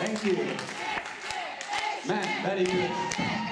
Thank you. Man, very good.